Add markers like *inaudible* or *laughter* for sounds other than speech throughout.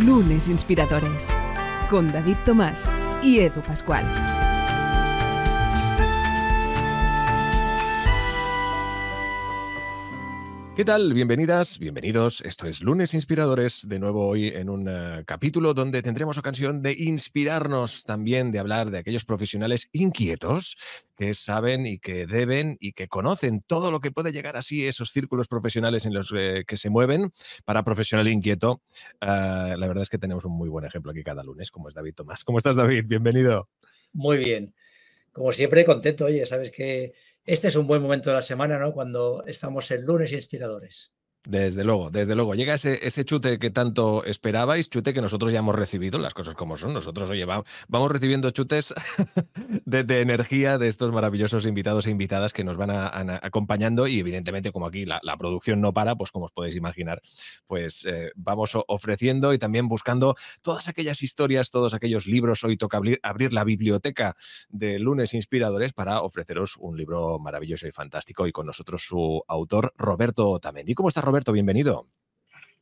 Lunes Inspiradores. Con David Tomás y Edu Pascual. ¿Qué tal? Bienvenidas, bienvenidos. Esto es Lunes Inspiradores, de nuevo hoy en un eh, capítulo donde tendremos ocasión de inspirarnos también, de hablar de aquellos profesionales inquietos que saben y que deben y que conocen todo lo que puede llegar así esos círculos profesionales en los eh, que se mueven para profesional inquieto. Ah, la verdad es que tenemos un muy buen ejemplo aquí cada lunes, como es David Tomás. ¿Cómo estás, David? Bienvenido. Muy bien. Como siempre, contento. Oye, sabes que este es un buen momento de la semana, ¿no? Cuando estamos en lunes inspiradores. Desde luego, desde luego. Llega ese, ese, chute que tanto esperabais, chute que nosotros ya hemos recibido, las cosas como son. Nosotros, oye, vamos recibiendo chutes *laughs* de, energía de estos maravillosos invitados e invitadas que nos van acompañando y evidentemente como aquí la, producción no para, pues como os podéis imaginar, pues eh, vamos ofreciendo y también buscando todas aquellas historias, todos aquellos libros. Hoy toca abrir, abrir la biblioteca de lunes inspiradores para ofreceros un libro maravilloso y fantástico y con nosotros su autor, Roberto Otamendi. ¿Cómo estás, Roberto, bienvenido.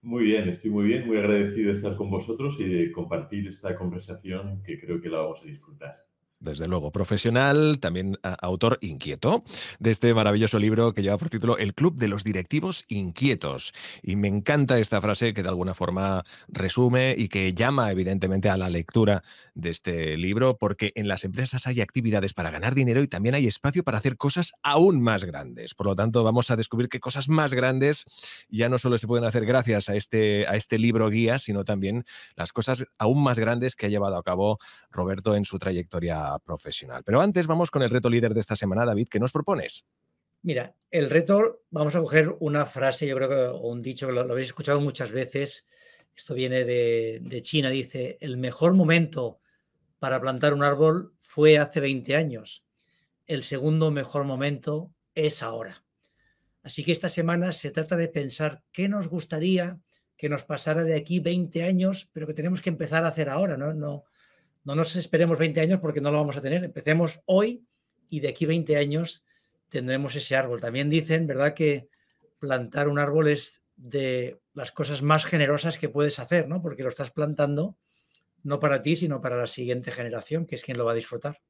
Muy bien, estoy muy bien, muy agradecido de estar con vosotros y de compartir esta conversación que creo que la vamos a disfrutar desde luego, profesional, también autor inquieto de este maravilloso libro que lleva por título El Club de los Directivos Inquietos. Y me encanta esta frase que de alguna forma resume y que llama evidentemente a la lectura de este libro, porque en las empresas hay actividades para ganar dinero y también hay espacio para hacer cosas aún más grandes. Por lo tanto, vamos a descubrir que cosas más grandes ya no solo se pueden hacer gracias a este, a este libro guía, sino también las cosas aún más grandes que ha llevado a cabo Roberto en su trayectoria profesional. Pero antes vamos con el reto líder de esta semana, David, ¿qué nos propones? Mira, el reto, vamos a coger una frase, yo creo que, o un dicho lo, habéis escuchado muchas veces, esto viene de, de, China, dice, el mejor momento para plantar un árbol fue hace 20 años, el segundo mejor momento es ahora. Así que esta semana se trata de pensar qué nos gustaría que nos pasara de aquí 20 años, pero que tenemos que empezar a hacer ahora, ¿no? No, no nos esperemos 20 años porque no lo vamos a tener. Empecemos hoy y de aquí 20 años tendremos ese árbol. También dicen, ¿verdad?, que plantar un árbol es de las cosas más generosas que puedes hacer, ¿no? Porque lo estás plantando no para ti, sino para la siguiente generación, que es quien lo va a disfrutar.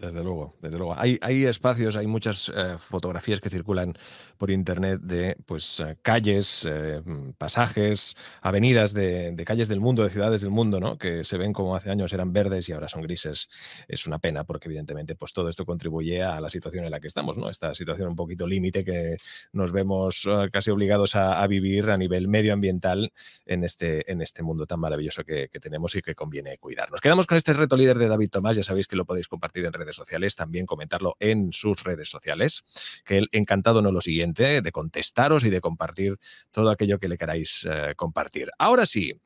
Desde luego, desde luego. Hay, hay espacios, hay muchas eh, fotografías que circulan por internet de pues, eh, calles, eh, pasajes, avenidas de, calles del mundo, de ciudades del mundo, ¿no? que se ven como hace años eran verdes y ahora son grises. Es una pena porque evidentemente pues, todo esto contribuye a la situación en la que estamos, ¿no? esta situación un poquito límite que nos vemos casi obligados a, vivir a nivel medioambiental en este, en este mundo tan maravilloso que, que tenemos y que conviene cuidar. Nos quedamos con este reto líder de David Tomás, ya sabéis que lo podéis compartir en redes sociales, también comentarlo en sus redes sociales, que él encantado no lo siguiente, de contestaros y de compartir todo aquello que le queráis eh, compartir. Ahora sí,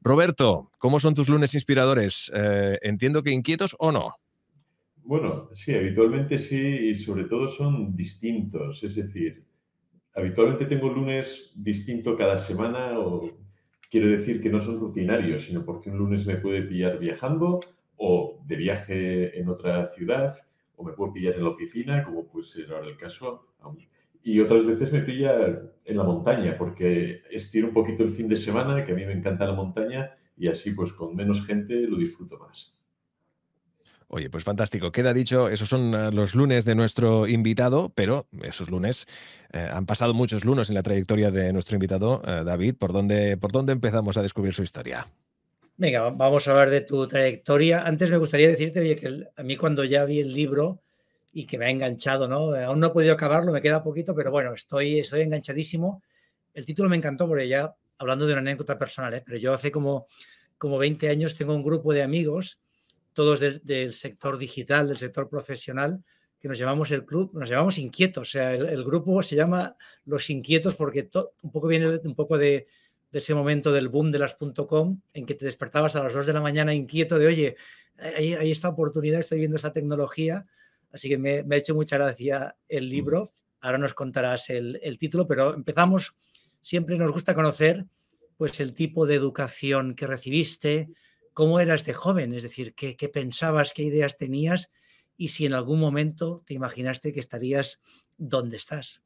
Roberto, ¿cómo son tus lunes inspiradores? Eh, entiendo que inquietos o no. Bueno, sí, habitualmente sí y sobre todo son distintos, es decir, habitualmente tengo lunes distinto cada semana o quiero decir que no son rutinarios, sino porque un lunes me puede pillar viajando, o de viaje en otra ciudad, o me puedo pillar en la oficina, como puede ser ahora el caso. Y otras veces me pilla en la montaña, porque estiro un poquito el fin de semana, que a mí me encanta la montaña, y así pues con menos gente lo disfruto más. Oye, pues fantástico. Queda dicho, esos son eh, los lunes de nuestro invitado, pero esos lunes eh, han pasado muchos lunes en la trayectoria de nuestro invitado, eh, David. ¿Por dónde, ¿Por dónde empezamos a descubrir su historia? Venga, vamos a hablar de tu trayectoria. Antes me gustaría decirte que a mí cuando ya vi el libro y que me ha enganchado, ¿no? Aún no he podido acabarlo, me queda poquito, pero bueno, estoy, estoy enganchadísimo. El título me encantó porque ya, hablando de una anécdota personal, ¿eh? pero yo hace como, como 20 años tengo un grupo de amigos, todos del, sector digital, del sector profesional, que nos llamamos el club, nos llamamos inquietos. O sea, el, grupo se llama Los Inquietos porque un poco viene un poco de, de ese momento del boom de las .com en que te despertabas a las 2 de la mañana inquieto de, oye, hay, esta oportunidad, estoy viendo esta tecnología, así que me, ha hecho mucha gracia el libro. Ahora nos contarás el, título, pero empezamos, siempre nos gusta conocer pues el tipo de educación que recibiste, cómo eras de joven, es decir, qué, qué pensabas, qué ideas tenías y si en algún momento te imaginaste que estarías donde estás.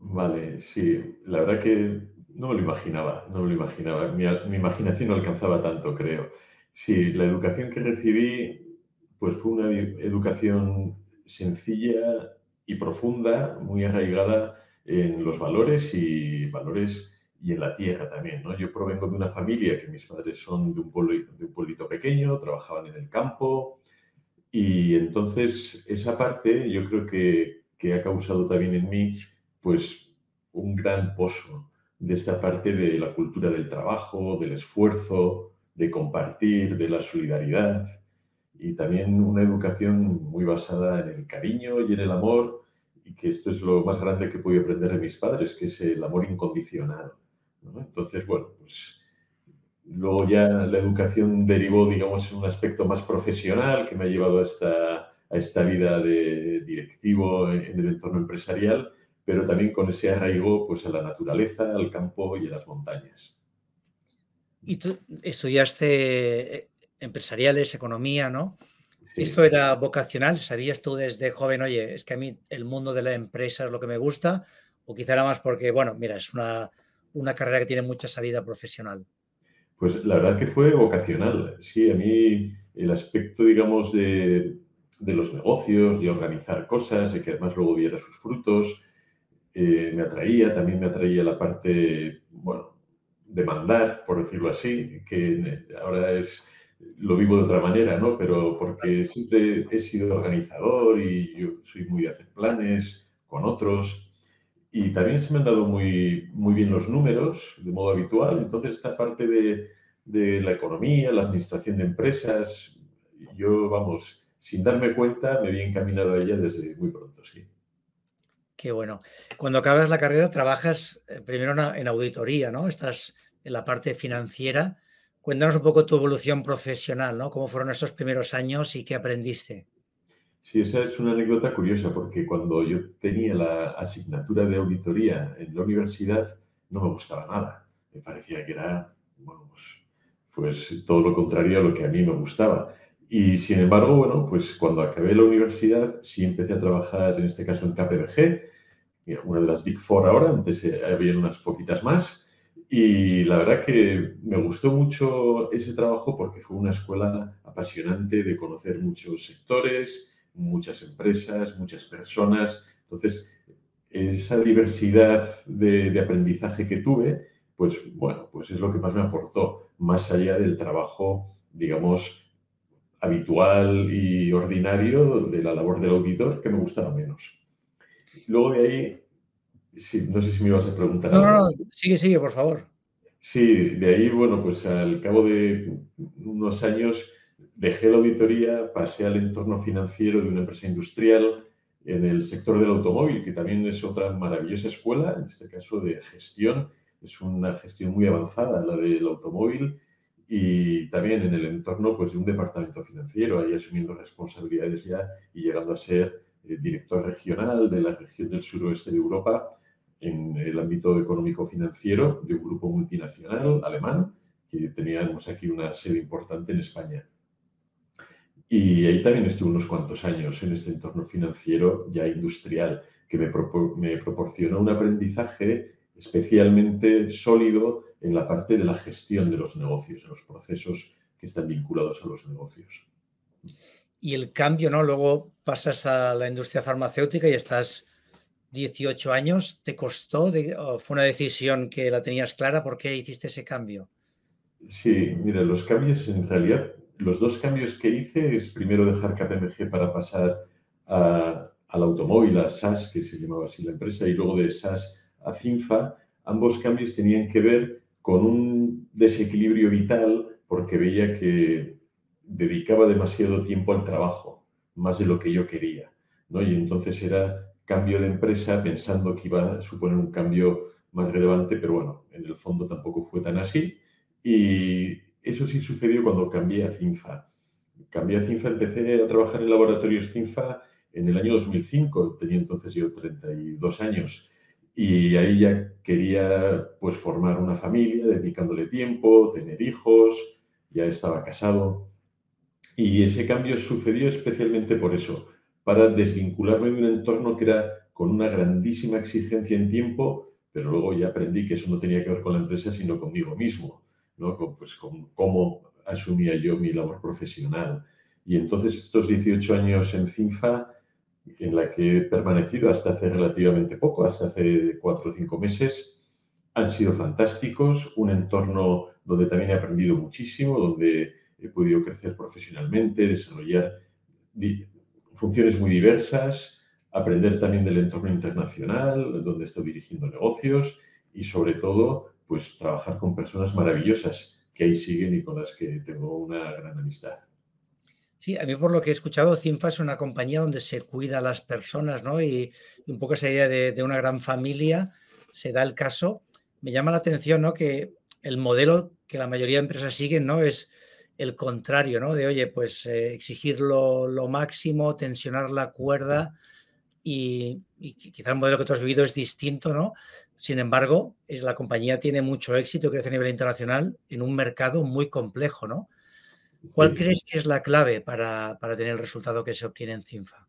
Vale, sí, la verdad que No me lo imaginaba, no me lo imaginaba. Mi, mi, imaginación no alcanzaba tanto, creo. Sí, la educación que recibí, pues fue una educación sencilla y profunda, muy arraigada en los valores y valores y en la tierra también. ¿no? Yo provengo de una familia que mis padres son de un, pueblo, de un pueblito pequeño, trabajaban en el campo y entonces esa parte yo creo que, que ha causado también en mí pues un gran pozo de esta parte de la cultura del trabajo, del esfuerzo, de compartir, de la solidaridad y también una educación muy basada en el cariño y en el amor y que esto es lo más grande que pude aprender de mis padres, que es el amor incondicional. Entonces, bueno, pues luego ya la educación derivó, digamos, en un aspecto más profesional que me ha llevado a esta, a esta vida de directivo en el entorno empresarial, pero también con ese arraigo pues, a la naturaleza, al campo y a las montañas. Y tú estudiaste eh, empresariales, economía, ¿no? ¿Esto era vocacional? ¿Sabías tú desde joven, oye, es que a mí el mundo de la empresa es lo que me gusta? ¿O quizá era más porque, bueno, mira, es una, una carrera que tiene mucha salida profesional? Pues la verdad que fue vocacional. Sí, a mí el aspecto, digamos, de, de los negocios, de organizar cosas, y que además luego diera sus frutos, eh, me atraía. También me atraía la parte, bueno, de mandar, por decirlo así, que ahora es lo vivo de otra manera, ¿no? Pero porque siempre he sido organizador y yo soy muy de hacer planes con otros. Y también se me han dado muy, muy bien los números de modo habitual. Entonces, esta parte de, de la economía, la administración de empresas, yo, vamos, sin darme cuenta, me había encaminado a ella desde muy pronto, sí. Qué bueno. Cuando acabas la carrera, trabajas eh, primero en auditoría, ¿no? Estás en la parte financiera Cuéntanos un poco tu evolución profesional, ¿no? ¿Cómo fueron esos primeros años y qué aprendiste? Sí, esa es una anécdota curiosa porque cuando yo tenía la asignatura de auditoría en la universidad no me gustaba nada. Me parecía que era, bueno, pues, pues todo lo contrario a lo que a mí me gustaba. Y sin embargo, bueno, pues cuando acabé la universidad sí empecé a trabajar, en este caso en KPMG, una de las Big Four ahora, antes había unas poquitas más, y la verdad que me gustó mucho ese trabajo porque fue una escuela apasionante de conocer muchos sectores, muchas empresas, muchas personas. Entonces, esa diversidad de, aprendizaje que tuve, pues bueno, pues es lo que más me aportó, más allá del trabajo, digamos, habitual y ordinario de la labor del auditor, que me gustaba menos. Luego de ahí no sé si me ibas a preguntar. No, no, no, sigue, sigue, por favor. Sí, de ahí, bueno, pues al cabo de unos años dejé la auditoría, pasé al entorno financiero de una empresa industrial en el sector del automóvil, que también es otra maravillosa escuela, en este caso de gestión, es una gestión muy avanzada la del automóvil y también en el entorno pues, de un departamento financiero, ahí asumiendo responsabilidades ya y llegando a ser eh, director regional de la región del suroeste de Europa en el ámbito económico-financiero de un grupo multinacional alemán que teníamos aquí una sede importante en España. Y ahí también estuve unos cuantos años en este entorno financiero ya industrial, que me, me proporcionó un aprendizaje especialmente sólido en la parte de la gestión de los negocios, en los procesos que están vinculados a los negocios. Y el cambio, ¿no? Luego pasas a la industria farmacéutica y estás 18 años, ¿te costó? ¿Fue una decisión que la tenías clara? ¿Por qué hiciste ese cambio? Sí, mira, los cambios en realidad, los dos cambios que hice es primero dejar KPMG para pasar al automóvil, a SAS, que se llamaba así la empresa, y luego de SAS a CINFA. Ambos cambios tenían que ver con un desequilibrio vital porque veía que dedicaba demasiado tiempo al trabajo, más de lo que yo quería. ¿no? Y entonces era cambio de empresa pensando que iba a suponer un cambio más relevante, pero bueno, en el fondo tampoco fue tan así. Y eso sí sucedió cuando cambié a CINFA. Cambié a CINFA, empecé a trabajar en laboratorios CINFA en el año 2005, tenía entonces yo 32 años. Y ahí ya quería pues formar una familia, dedicándole tiempo, tener hijos, ya estaba casado. Y ese cambio sucedió especialmente por eso, para desvincularme de un entorno que era con una grandísima exigencia en tiempo, pero luego ya aprendí que eso no tenía que ver con la empresa, sino conmigo mismo, ¿no? Con, pues con cómo asumía yo mi labor profesional. Y entonces estos 18 años en CINFA, en la que he permanecido hasta hace relativamente poco, hasta hace cuatro o cinco meses, han sido fantásticos, un entorno donde también he aprendido muchísimo, donde he podido crecer profesionalmente, desarrollar funciones muy diversas, aprender también del entorno internacional, donde estoy dirigiendo negocios y sobre todo, pues trabajar con personas maravillosas que ahí siguen y con las que tengo una gran amistad. Sí, a mí por lo que he escuchado, CINFA es una compañía donde se cuida a las personas, ¿no? Y, un poco esa idea de, una gran familia se da el caso. Me llama la atención, ¿no? Que el modelo que la mayoría de empresas siguen, ¿no? Es el contrario, ¿no? De, oye, pues eh, exigir lo, máximo, tensionar la cuerda y, y quizá el modelo que tú has vivido es distinto, ¿no? Sin embargo, es, la compañía tiene mucho éxito, crece a nivel internacional en un mercado muy complejo, ¿no? ¿Cuál crees que es la clave para, tener el resultado que se obtiene en CINFA?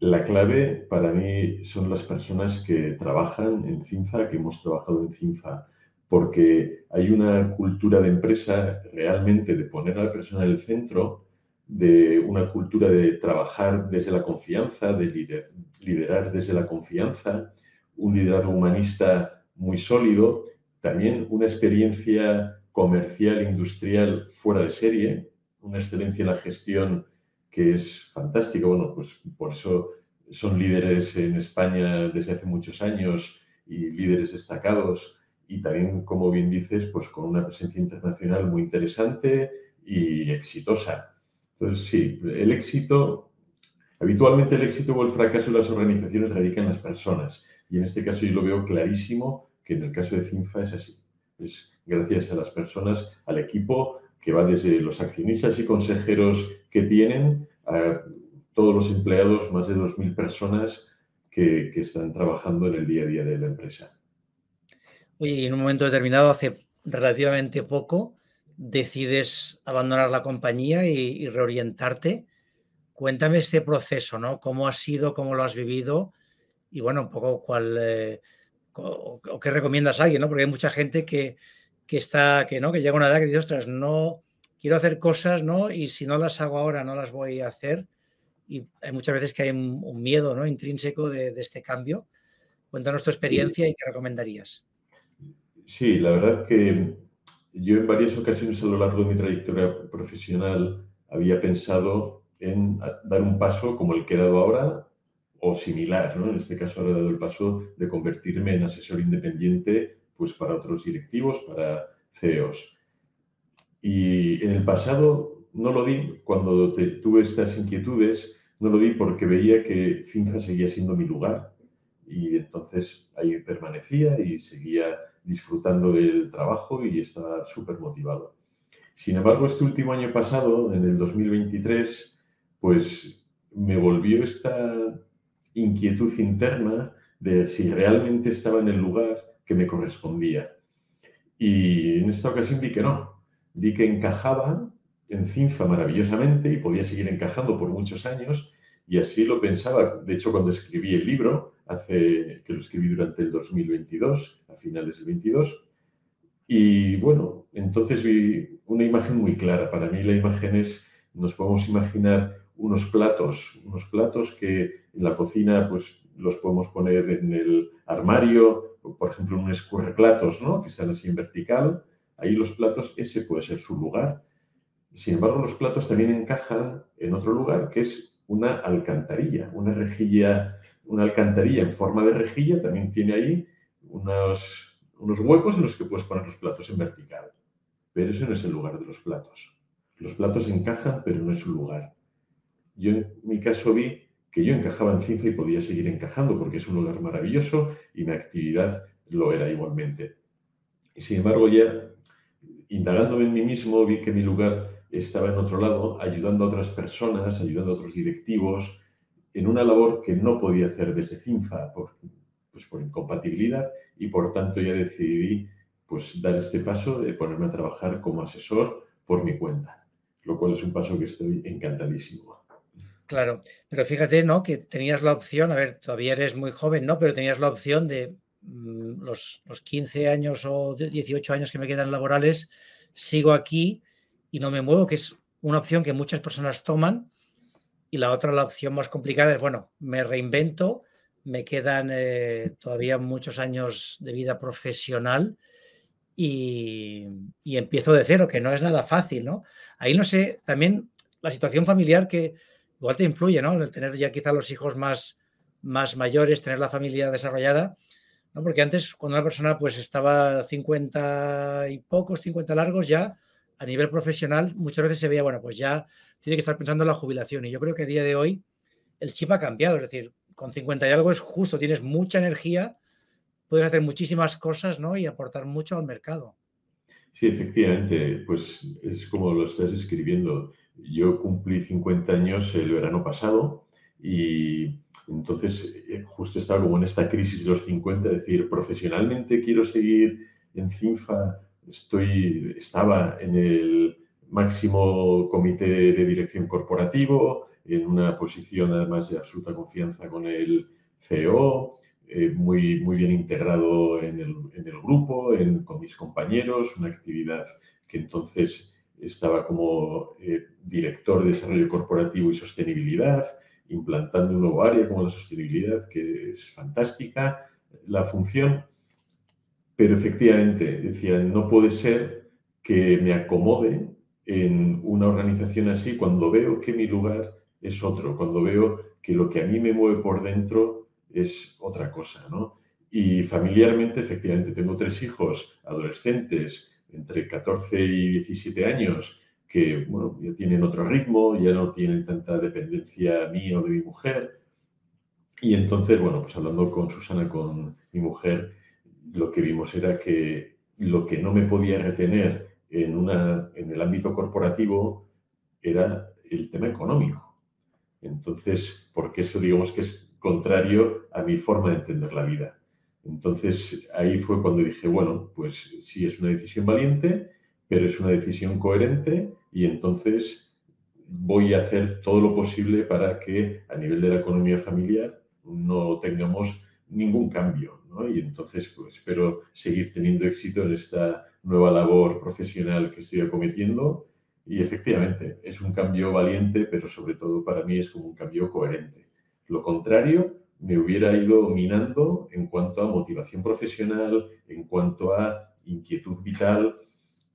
La clave para mí son las personas que trabajan en CINFA, que hemos trabajado en CINFA, porque hay una cultura de empresa realmente de poner a la persona en el centro, de una cultura de trabajar desde la confianza, de liderar desde la confianza, un liderazgo humanista muy sólido, también una experiencia comercial, industrial fuera de serie, una excelencia en la gestión que es fantástica. Bueno, pues por eso son líderes en España desde hace muchos años y líderes destacados y también, como bien dices, pues con una presencia internacional muy interesante y exitosa. Entonces, sí, el éxito, habitualmente el éxito o el fracaso de las organizaciones radica en las personas y en este caso yo lo veo clarísimo que en el caso de CINFA es así. Es gracias a las personas, al equipo que va desde los accionistas y consejeros que tienen a todos los empleados, más de 2.000 personas que, están trabajando en el día a día de la empresa. Oye, y en un momento determinado, hace relativamente poco, decides abandonar la compañía y, reorientarte. Cuéntame este proceso, ¿no? ¿Cómo ha sido, cómo lo has vivido? Y bueno, un poco cuál, eh, o, qué recomiendas a alguien, ¿no? Porque hay mucha gente que, está, que no, que llega a una edad que dice, ostras, no quiero hacer cosas, ¿no? Y si no las hago ahora, no las voy a hacer. Y hay muchas veces que hay un, miedo, ¿no? Intrínseco de, este cambio. Cuéntanos tu experiencia y qué recomendarías. Sí, la verdad que yo en varias ocasiones a lo largo de mi trayectoria profesional había pensado en dar un paso como el que he dado ahora, o similar, ¿no? En este caso ahora he dado el paso de convertirme en asesor independiente pues para otros directivos, para CEOs. Y en el pasado no lo di, cuando tuve estas inquietudes, no lo di porque veía que Finza seguía siendo mi lugar y entonces ahí permanecía y seguía disfrutando del trabajo y estaba súper motivado. Sin embargo, este último año pasado, en el 2023, pues me volvió esta inquietud interna de si realmente estaba en el lugar que me correspondía. Y en esta ocasión vi que no, vi que encajaba en Cinfa maravillosamente y podía seguir encajando por muchos años y así lo pensaba. De hecho, cuando escribí el libro, hace que lo escribí durante el 2022, a finales del 22, y bueno, entonces vi una imagen muy clara. Para mí la imagen es, nos podemos imaginar unos platos, unos platos que en la cocina pues los podemos poner en el armario, por ejemplo, un escurreplatos, ¿no? Que están así en vertical. Ahí los platos, ese puede ser su lugar. Sin embargo, los platos también encajan en otro lugar, que es una alcantarilla, una rejilla, una alcantarilla en forma de rejilla, también tiene ahí unos, unos huecos en los que puedes poner los platos en vertical. Pero ese no es el lugar de los platos. Los platos encajan, pero no es su lugar. Yo en mi caso vi que yo encajaba en CINFA y podía seguir encajando porque es un lugar maravilloso y mi actividad lo era igualmente. Y sin embargo, ya indagándome en mí mismo, vi que mi lugar estaba en otro lado, ayudando a otras personas, ayudando a otros directivos, en una labor que no podía hacer desde CINFA por, pues por incompatibilidad y por tanto ya decidí pues, dar este paso de ponerme a trabajar como asesor por mi cuenta, lo cual es un paso que estoy encantadísimo. Claro, pero fíjate, ¿no? Que tenías la opción, a ver, todavía eres muy joven, ¿no? Pero tenías la opción de mm, los, los 15 años o 18 años que me quedan laborales, sigo aquí y no me muevo, que es una opción que muchas personas toman. Y la otra, la opción más complicada es, bueno, me reinvento, me quedan eh, todavía muchos años de vida profesional y, y, empiezo de cero, que no es nada fácil, ¿no? Ahí no sé, también la situación familiar que igual te influye, ¿no? El tener ya quizá los hijos más, más mayores, tener la familia desarrollada, ¿no? Porque antes cuando una persona pues estaba 50 y pocos, 50 largos ya, a nivel profesional muchas veces se veía, bueno, pues ya tiene que estar pensando en la jubilación y yo creo que a día de hoy el chip ha cambiado, es decir, con 50 y algo es justo, tienes mucha energía, puedes hacer muchísimas cosas, ¿no? Y aportar mucho al mercado. Sí, efectivamente, pues es como lo estás escribiendo. Yo cumplí 50 años el verano pasado y entonces eh, justo estaba como en esta crisis de los 50, es decir, profesionalmente quiero seguir en CINFA, estoy, estaba en el máximo comité de dirección corporativo, en una posición además de absoluta confianza con el CEO, eh, muy, muy bien integrado en el, en el grupo, con mis compañeros, una actividad que entonces estaba como eh, director de desarrollo corporativo y sostenibilidad, implantando un nuevo área como la sostenibilidad, que es fantástica la función, pero efectivamente, decía, no puede ser que me acomode en una organización así cuando veo que mi lugar es otro, cuando veo que lo que a mí me mueve por dentro es otra cosa, ¿no? Y familiarmente, efectivamente, tengo tres hijos adolescentes entre 14 y 17 años que, bueno, ya tienen otro ritmo, ya no tienen tanta dependencia mía o de mi mujer. Y entonces, bueno, pues hablando con Susana, con mi mujer, lo que vimos era que lo que no me podía retener en, una, en el ámbito corporativo era el tema económico. Entonces, porque eso digamos que es contrario a mi forma de entender la vida. Entonces, ahí fue cuando dije, bueno, pues sí es una decisión valiente, pero es una decisión coherente y entonces voy a hacer todo lo posible para que a nivel de la economía familiar no tengamos ningún cambio. Y entonces pues, espero seguir teniendo éxito en esta nueva labor profesional que estoy acometiendo y efectivamente, es un cambio valiente, pero sobre todo para mí es como un cambio coherente. Lo contrario me hubiera ido minando en cuanto a motivación profesional, en cuanto a inquietud vital,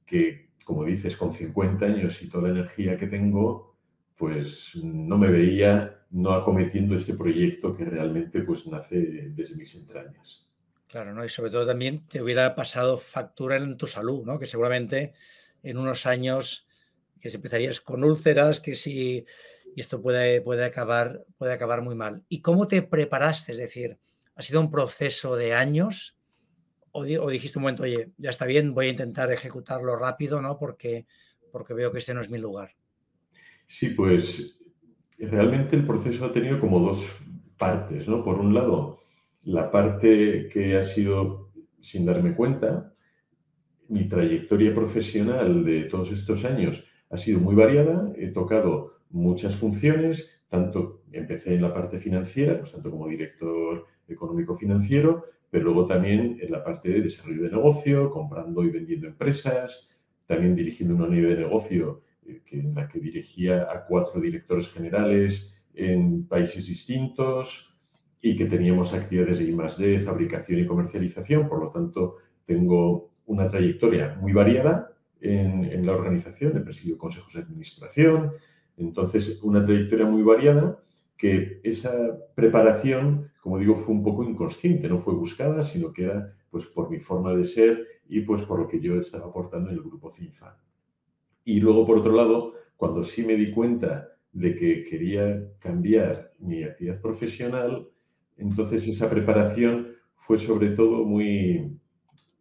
que, como dices, con 50 años y toda la energía que tengo, pues no me veía no acometiendo este proyecto que realmente pues nace desde mis entrañas. Claro, ¿no? Y sobre todo también te hubiera pasado factura en tu salud, ¿no? Que seguramente en unos años que si empezarías con úlceras, que si y esto puede, puede, acabar, puede acabar muy mal. ¿Y cómo te preparaste? Es decir, ¿ha sido un proceso de años? O, dijiste un momento, oye, ya está bien, voy a intentar ejecutarlo rápido, ¿no? Porque, porque veo que este no es mi lugar. Sí, pues realmente el proceso ha tenido como dos partes, ¿no? Por un lado, la parte que ha sido sin darme cuenta, mi trayectoria profesional de todos estos años ha sido muy variada, he tocado muchas funciones, tanto empecé en la parte financiera, pues tanto como director económico financiero, pero luego también en la parte de desarrollo de negocio, comprando y vendiendo empresas, también dirigiendo una unidad de negocio eh, que, en la que dirigía a cuatro directores generales en países distintos y que teníamos actividades de I+D, fabricación y comercialización, por lo tanto tengo una trayectoria muy variada en, la organización, he presidido consejos de administración, entonces una trayectoria muy variada que esa preparación, como digo, fue un poco inconsciente, no fue buscada, sino que era pues por mi forma de ser y pues por lo que yo estaba aportando en el grupo CINFA. Y luego, por otro lado, cuando sí me di cuenta de que quería cambiar mi actividad profesional, entonces esa preparación fue sobre todo muy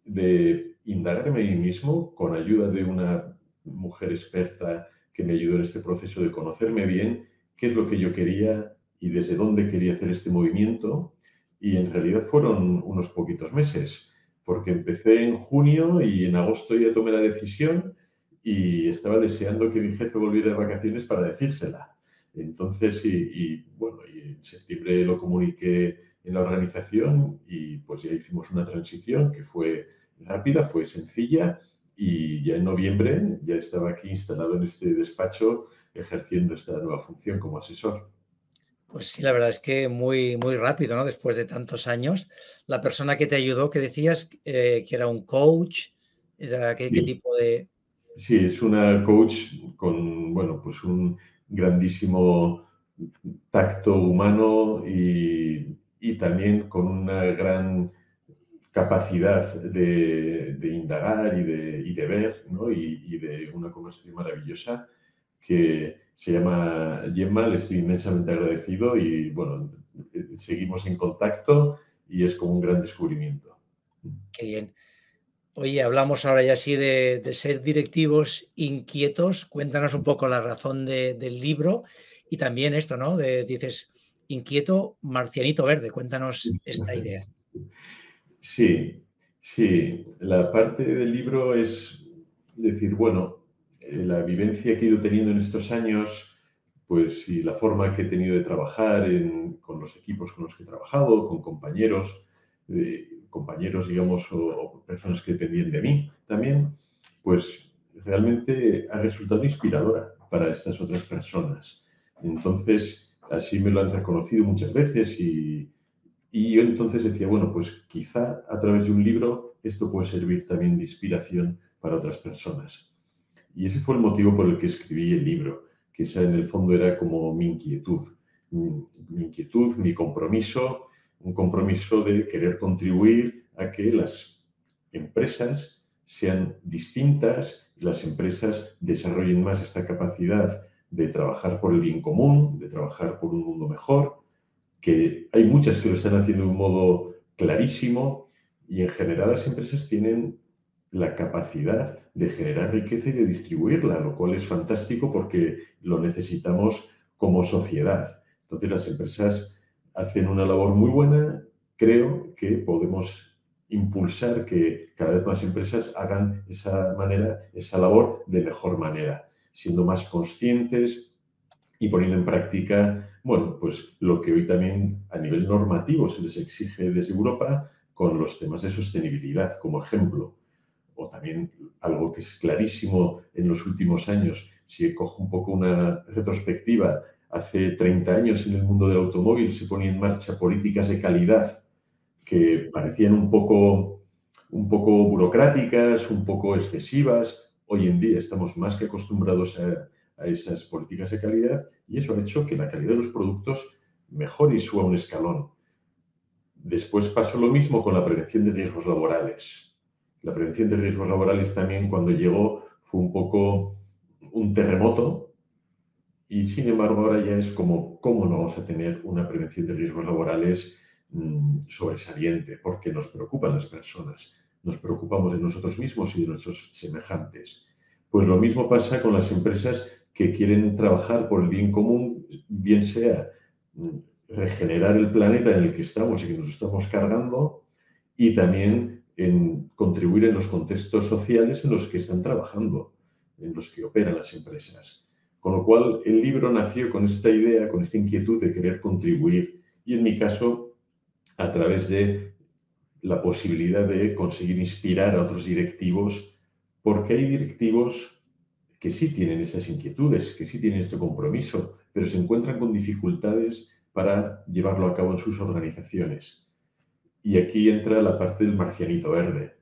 de indagarme a mí mismo con ayuda de una mujer experta que me ayudó en este proceso de conocerme bien, qué es lo que yo quería y desde dónde quería hacer este movimiento. Y en realidad fueron unos poquitos meses, porque empecé en junio y en agosto ya tomé la decisión y estaba deseando que mi jefe volviera de vacaciones para decírsela. Entonces, y, bueno, en septiembre lo comuniqué en la organización y pues ya hicimos una transición que fue rápida, fue sencilla y ya en noviembre ya estaba aquí instalado en este despacho ejerciendo esta nueva función como asesor. Pues sí, la verdad es que muy, muy rápido, ¿no? Después de tantos años. La persona que te ayudó, que decías eh, que era un coach, era qué, qué tipo de... Sí, es una coach con, bueno, pues un grandísimo tacto humano y, también con una gran capacidad de, indagar y de, ver, ¿no? y, de una conversación maravillosa que se llama Gemma, le estoy inmensamente agradecido y bueno, seguimos en contacto y es como un gran descubrimiento. Qué bien. Oye, hablamos ahora ya así de, ser directivos inquietos. Cuéntanos un poco la razón del libro y también esto, ¿no? De, dices, inquieto, marcianito verde. Cuéntanos esta idea. *laughs* Sí, sí. La parte del libro es decir, bueno, eh, la vivencia que he ido teniendo en estos años, pues y la forma que he tenido de trabajar con los equipos con los que he trabajado, con compañeros, compañeros, digamos, o, personas que dependían de mí también, pues realmente ha resultado inspiradora para estas otras personas. Entonces, así me lo han reconocido muchas veces y, y yo entonces decía, bueno, pues quizá a través de un libro esto puede servir también de inspiración para otras personas. Y ese fue el motivo por el que escribí el libro, que esa en el fondo era como mi inquietud, mi, inquietud, mi compromiso, un compromiso de querer contribuir a que las empresas sean distintas, las empresas desarrollen más esta capacidad de trabajar por el bien común, de trabajar por un mundo mejor, que hay muchas que lo están haciendo de un modo clarísimo y en general las empresas tienen la capacidad de generar riqueza y de distribuirla, lo cual es fantástico porque lo necesitamos como sociedad. Entonces las empresas hacen una labor muy buena, creo que podemos impulsar que cada vez más empresas hagan esa manera, esa labor de mejor manera, siendo más conscientes y poniendo en práctica, bueno, pues lo que hoy también a nivel normativo se les exige desde Europa con los temas de sostenibilidad como ejemplo o también algo que es clarísimo en los últimos años, si cojo un poco una retrospectiva, hace 30 años en el mundo del automóvil se ponían en marcha políticas de calidad que parecían un poco, un poco burocráticas, un poco excesivas. Hoy en día estamos más que acostumbrados a, a esas políticas de calidad y eso ha hecho que la calidad de los productos mejore y suba un escalón. Después pasó lo mismo con la prevención de riesgos laborales la prevención de riesgos laborales también cuando llegó fue un poco un terremoto y sin embargo ahora ya es como, ¿cómo no vamos a tener una prevención de riesgos laborales mm, sobresaliente? Porque nos preocupan las personas, nos preocupamos de nosotros mismos y de nuestros semejantes. Pues lo mismo pasa con las empresas que quieren trabajar por el bien común, bien sea mm, regenerar el planeta en el que estamos y que nos estamos cargando, y también en contribuir en los contextos sociales en los que están trabajando, en los que operan las empresas. Con lo cual, el libro nació con esta idea, con esta inquietud de querer contribuir y en mi caso, a través de la posibilidad de conseguir inspirar a otros directivos, porque hay directivos que sí tienen esas inquietudes, que sí tienen este compromiso, pero se encuentran con dificultades para llevarlo a cabo en sus organizaciones. Y aquí entra la parte del marcianito verde,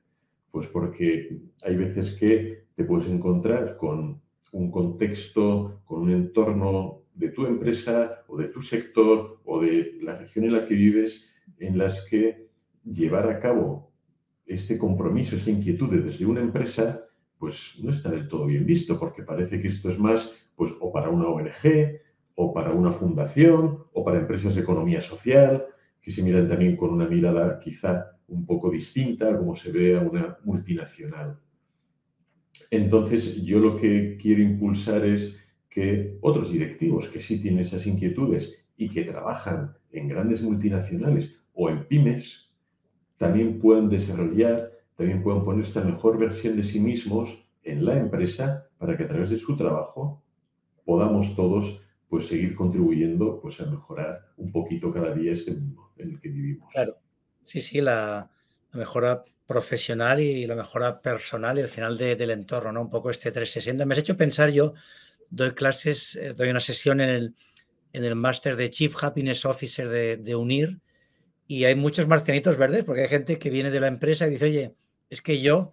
pues porque hay veces que te puedes encontrar con un contexto, con un entorno de tu empresa o de tu sector o de la región en la que vives en las que llevar a cabo este compromiso, esta inquietud desde una empresa, pues no está del todo bien visto, porque parece que esto es más pues, o para una ONG, o para una fundación, o para empresas de economía social, que se miran también con una mirada quizá un poco distinta como se ve a una multinacional. Entonces, yo lo que quiero impulsar es que otros directivos que sí tienen esas inquietudes y que trabajan en grandes multinacionales o en pymes, también puedan desarrollar, también puedan poner esta mejor versión de sí mismos en la empresa para que a través de su trabajo podamos todos pues seguir contribuyendo pues, a mejorar un poquito cada día este mundo en el que vivimos. Claro, sí, sí, la, mejora profesional y la mejora personal y al final del entorno, ¿no? Un poco este 360. Me has hecho pensar, yo doy clases, eh, doy una sesión en el, en el máster de Chief Happiness Officer de, UNIR y hay muchos marcianitos verdes porque hay gente que viene de la empresa y dice, oye, es que yo,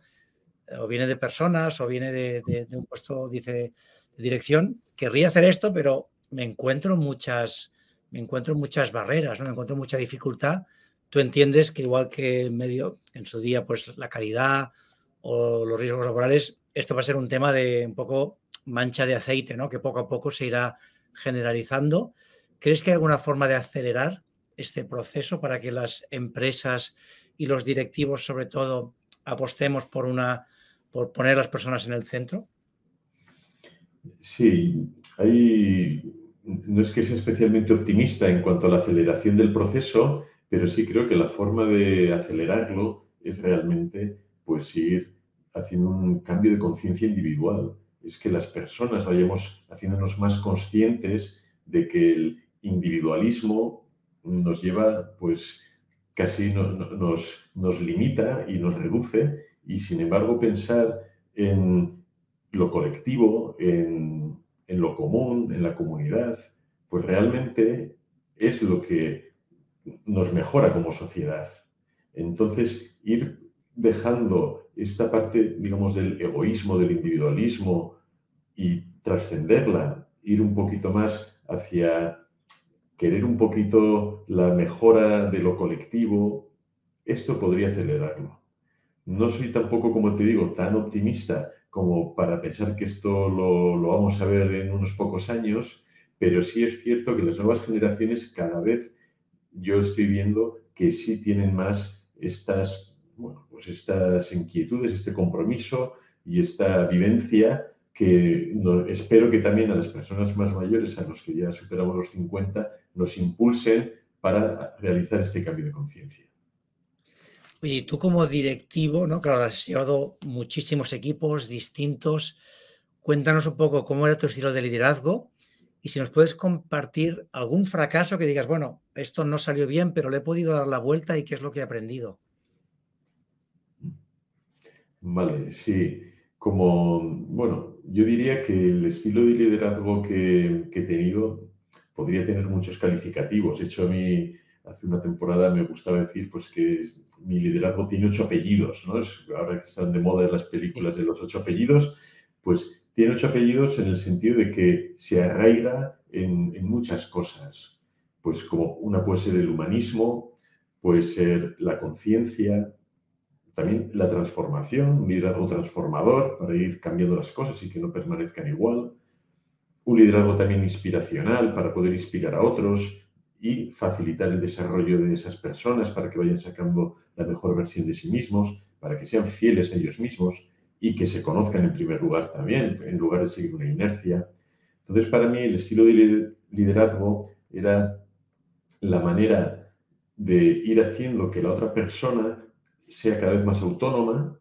eh, o viene de personas o viene de, un puesto, dice, de dirección, querría hacer esto, pero me encuentro muchas, me encuentro muchas barreras, ¿no? me encuentro mucha dificultad. Tú entiendes que igual que en medio, en su día, pues la calidad o los riesgos laborales, esto va a ser un tema de un poco mancha de aceite, ¿no? Que poco a poco se irá generalizando. ¿Crees que hay alguna forma de acelerar este proceso para que las empresas y los directivos, sobre todo, apostemos por una por poner a las personas en el centro? Sí, hay no es que sea especialmente optimista en cuanto a la aceleración del proceso, pero sí creo que la forma de acelerarlo es realmente pues ir haciendo un cambio de conciencia individual. Es que las personas vayamos haciéndonos más conscientes de que el individualismo nos lleva, pues casi nos, nos limita y nos reduce y sin embargo pensar en lo colectivo, en en lo común, en la comunidad, pues realmente es lo que nos mejora como sociedad. Entonces, ir dejando esta parte, digamos, del egoísmo, del individualismo y trascenderla, ir un poquito más hacia querer un poquito la mejora de lo colectivo, esto podría acelerarlo. No soy tampoco, como te digo, tan optimista como para pensar que esto lo, vamos a ver en unos pocos años, pero sí es cierto que las nuevas generaciones cada vez yo estoy viendo que sí tienen más estas, pues estas inquietudes, este compromiso y esta vivencia que espero que también a las personas más mayores, a los que ya superamos los 50, nos impulsen para realizar este cambio de conciencia. Oye, tú como directivo, ¿no? Claro, has llevado muchísimos equipos distintos. Cuéntanos un poco cómo era tu estilo de liderazgo y si nos puedes compartir algún fracaso que digas, bueno, esto no salió bien, pero le he podido dar la vuelta y qué es lo que he aprendido. Vale, sí. Como, bueno, yo diría que el estilo de liderazgo que, he tenido podría tener muchos calificativos. De hecho, a mí hace una temporada me gustaba decir pues que mi liderazgo tiene ocho apellidos, ¿no? ahora que están de moda las películas de los ocho apellidos, pues tiene ocho apellidos en el sentido de que se arraiga en, en muchas cosas. Pues como una puede ser el humanismo, puede ser la conciencia, también la transformación, un liderazgo transformador para ir cambiando las cosas y que no permanezcan igual, un liderazgo también inspiracional para poder inspirar a otros, y facilitar el desarrollo de esas personas para que vayan sacando la mejor versión de sí mismos, para que sean fieles a ellos mismos y que se conozcan en primer lugar también, en lugar de seguir una inercia. Entonces, para mí, el estilo de liderazgo era la manera de ir haciendo que la otra persona sea cada vez más autónoma,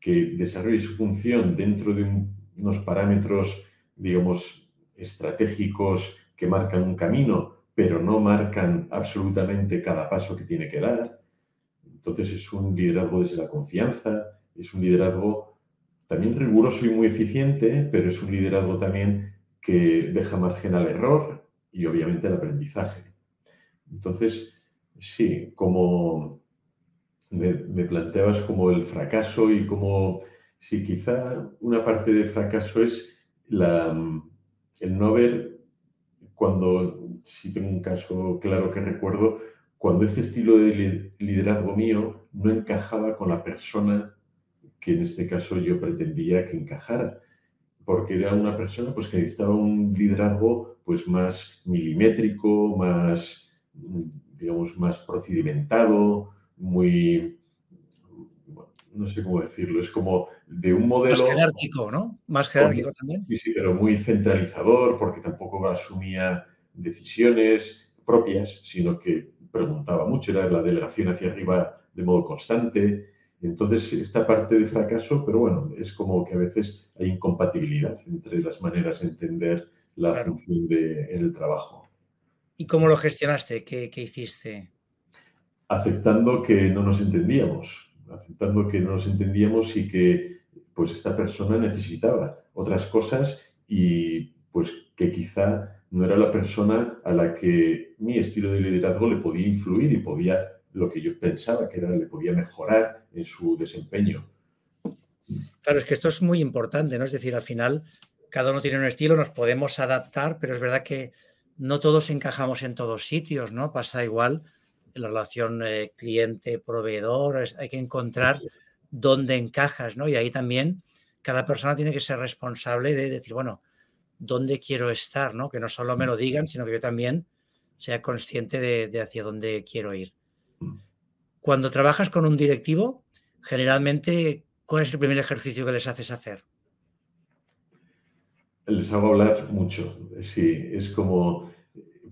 que desarrolle su función dentro de unos parámetros, digamos, estratégicos que marcan un camino, pero no marcan absolutamente cada paso que tiene que dar. Entonces es un liderazgo desde la confianza, es un liderazgo también riguroso y muy eficiente, pero es un liderazgo también que deja margen al error y obviamente al aprendizaje. Entonces, sí, como me, planteabas como el fracaso y como, sí, quizá una parte de fracaso es la, el no haber, cuando si tengo un caso claro que recuerdo, cuando este estilo de liderazgo mío no encajaba con la persona que en este caso yo pretendía que encajara, porque era una persona pues, que necesitaba un liderazgo pues, más milimétrico, más, digamos, más procedimentado, muy, no sé cómo decirlo, es como de un modelo... Más jerárquico, ¿no? Más jerárquico también. Sí, sí, pero muy centralizador, porque tampoco asumía decisiones propias, sino que preguntaba mucho, era la delegación hacia arriba de modo constante. Entonces, esta parte de fracaso, pero bueno, es como que a veces hay incompatibilidad entre las maneras de entender la función de, en el trabajo. ¿Y cómo lo gestionaste? ¿Qué, ¿Qué, hiciste? Aceptando que no nos entendíamos, aceptando que no nos entendíamos y que pues esta persona necesitaba otras cosas y pues que quizá no era la persona a la que mi estilo de liderazgo le podía influir y podía, lo que yo pensaba que era, le podía mejorar en su desempeño. Claro, es que esto es muy importante, ¿no? Es decir, al final cada uno tiene un estilo, nos podemos adaptar, pero es verdad que no todos encajamos en todos sitios, ¿no? Pasa igual la relación eh, cliente-proveedor, hay que encontrar dónde encajas, ¿no? Y ahí también cada persona tiene que ser responsable de decir, bueno, ¿dónde quiero estar, ¿no? Que no solo me lo digan, sino que yo también sea consciente de, hacia dónde quiero ir. Cuando trabajas con un directivo, generalmente, ¿cuál es el primer ejercicio que les haces hacer? les hago hablar mucho. Sí, es como,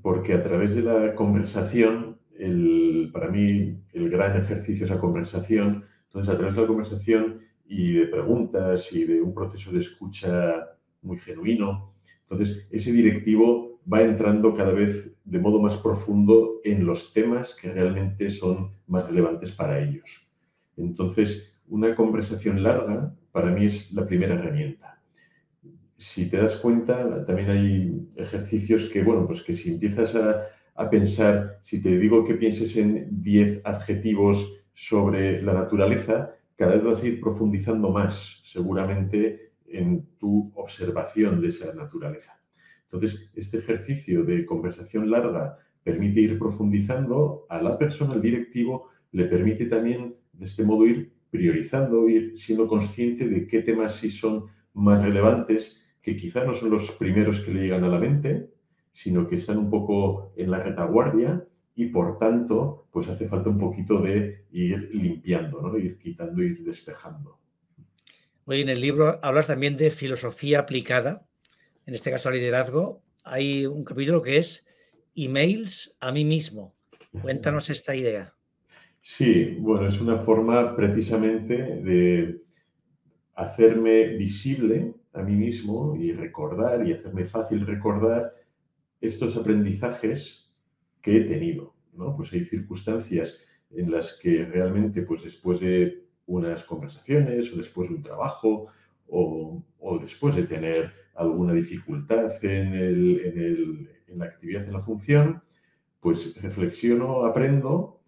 porque a través de la conversación, el, para mí el gran ejercicio es la conversación. Entonces, a través de la conversación y de preguntas y de un proceso de escucha muy genuino, entonces ese directivo va entrando cada vez de modo más profundo en los temas que realmente son más relevantes para ellos. Entonces, una conversación larga para mí es la primera herramienta si te das cuenta, también hay ejercicios que, bueno, pues que si empiezas a, pensar, si te digo que pienses en 10 adjetivos sobre la naturaleza, cada vez vas a ir profundizando más, seguramente, en tu observación de esa naturaleza. Entonces, este ejercicio de conversación larga permite ir profundizando a la persona, al directivo, le permite también, de este modo, ir priorizando, ir siendo consciente de qué temas sí son más relevantes que quizá no son los primeros que le llegan a la mente, sino que están un poco en la retaguardia y por tanto, pues hace falta un poquito de ir limpiando, ¿no? ir quitando, ir despejando. Hoy en el libro hablas también de filosofía aplicada, en este caso liderazgo. Hay un capítulo que es emails a mí mismo. Cuéntanos *laughs* esta idea. Sí, bueno, es una forma precisamente de hacerme visible a mí mismo y recordar y hacerme fácil recordar estos aprendizajes que he tenido. ¿no? Pues hay circunstancias en las que realmente, pues después de unas conversaciones o después de un trabajo o, después de tener alguna dificultad en, en la actividad, en la función, pues reflexiono, aprendo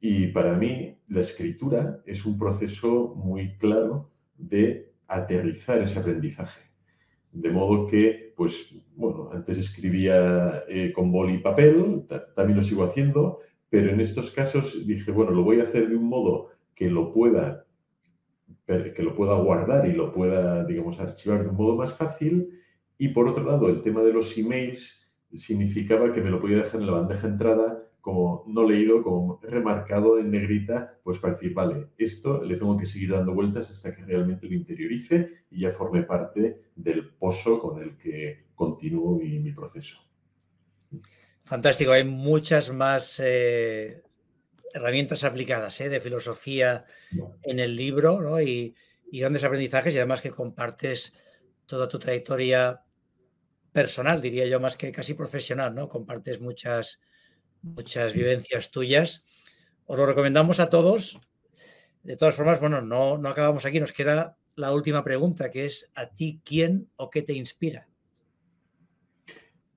y para mí la escritura es un proceso muy claro de aterrizar ese aprendizaje. De modo que, pues, bueno, antes escribía eh, con boli y papel, también lo sigo haciendo, pero en estos casos dije, bueno, lo voy a hacer de un modo que lo pueda que lo pueda guardar y lo pueda, digamos, archivar de un modo más fácil. Y por otro lado, el tema de los emails significaba que me lo podía dejar en la bandeja entrada como no leído, como remarcado en negrita, pues para decir, vale, esto le tengo que seguir dando vueltas hasta que realmente lo interiorice y ya forme parte del pozo con el que continúo mi, proceso. Fantástico, hay muchas más eh, herramientas aplicadas eh, de filosofía en el libro y, y grandes aprendizajes y además que compartes toda tu trayectoria personal, diría yo, más que casi profesional, ¿no? Compartes muchas muchas vivencias tuyas. Os lo recomendamos a todos. De todas formas, bueno, no, no acabamos aquí, nos queda la última pregunta, que es ¿a ti quién o qué te inspira?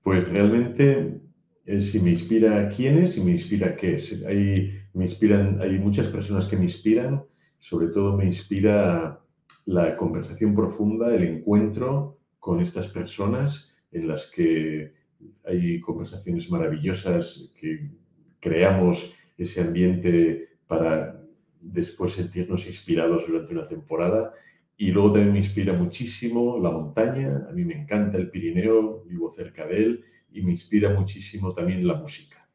Pues realmente, eh, si me inspira quién es y me inspira qué es. Hay, me inspiran, hay muchas personas que me inspiran, sobre todo me inspira la conversación profunda, el encuentro con estas personas en las que hay conversaciones maravillosas que creamos ese ambiente para después sentirnos inspirados durante una temporada. Y luego también me inspira muchísimo la montaña, a mí me encanta el Pirineo, vivo cerca de él y me inspira muchísimo también la música.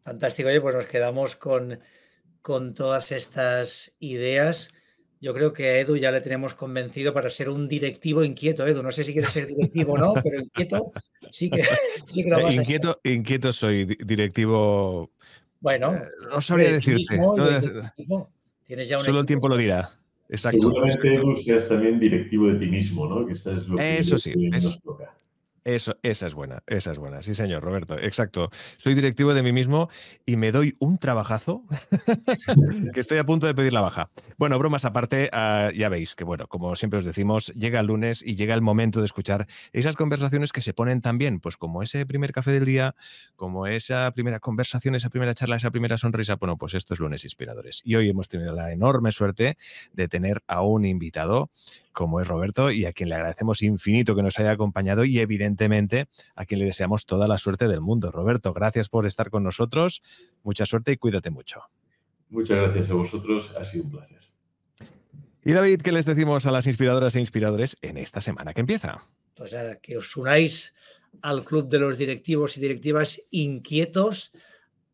Fantástico, oye, pues nos quedamos con, con todas estas ideas yo creo que a Edu ya le tenemos convencido para ser un directivo inquieto. Edu, no sé si quieres ser directivo o no, *laughs* pero inquieto sí que, sí lo vas inquieto, a ser. Inquieto soy, directivo. Bueno, eh, no sabría decirte. Tienes ya Solo el tiempo lo dirá. Exacto. Seguramente Edu seas también directivo de ti mismo, ¿no? Que es lo que, Eso sí, nos toca. Eso, esa es buena, esa es buena. Sí, señor, Roberto. Exacto. Soy directivo de mí mismo y me doy un trabajazo *laughs* que estoy a punto de pedir la baja. Bueno, bromas aparte, ah, ya veis que, bueno, como siempre os decimos, llega el lunes y llega el momento de escuchar esas conversaciones que se ponen también, pues como ese primer café del día, como esa primera conversación, esa primera charla, esa primera sonrisa. Bueno, pues estos lunes inspiradores. Y hoy hemos tenido la enorme suerte de tener a un invitado como es Roberto y a quien le agradecemos infinito que nos haya acompañado y evidentemente a quien le deseamos toda la suerte del mundo. Roberto, gracias por estar con nosotros, mucha suerte y cuídate mucho. Muchas gracias a vosotros, ha sido un placer. Y David, ¿qué les decimos a las inspiradoras e inspiradores en esta semana que empieza? Pues nada, que os unáis al club de los directivos y directivas inquietos.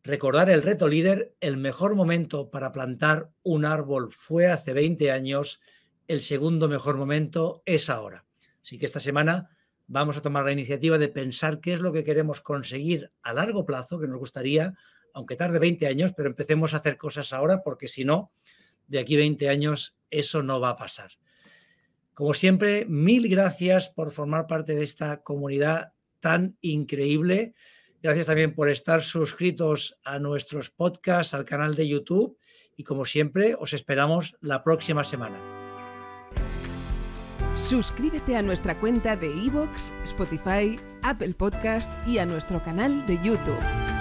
Recordar el reto líder, el mejor momento para plantar un árbol fue hace 20 años el segundo mejor momento es ahora. Así que esta semana vamos a tomar la iniciativa de pensar qué es lo que queremos conseguir a largo plazo, que nos gustaría, aunque tarde 20 años, pero empecemos a hacer cosas ahora, porque si no, de aquí 20 años eso no va a pasar. Como siempre, mil gracias por formar parte de esta comunidad tan increíble. Gracias también por estar suscritos a nuestros podcasts, al canal de YouTube y como siempre, os esperamos la próxima semana. Suscríbete a nuestra cuenta de iVoox, Spotify, Apple Podcast y a nuestro canal de YouTube.